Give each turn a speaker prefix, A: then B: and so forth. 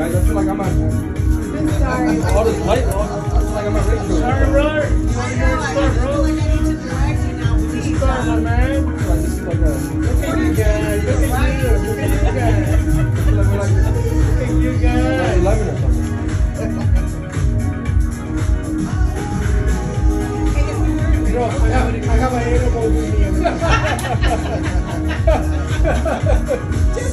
A: guys. I feel like I'm at
B: Sorry.
A: all this light. I feel like I'm at race.
C: Sorry, brother. You want to
B: know,
C: go
B: I
C: start,
B: just feel
C: bro?
B: like I need to direct you now, please.
C: Start, my man.
A: Like, this is like a,
C: Look at you guys. Look at you. Look at you guys.
A: I feel like we're
C: Look at you guys.
A: 11 or something.
C: Bro, I have, I have an animal with me.